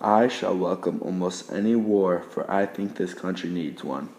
I shall welcome almost any war, for I think this country needs one.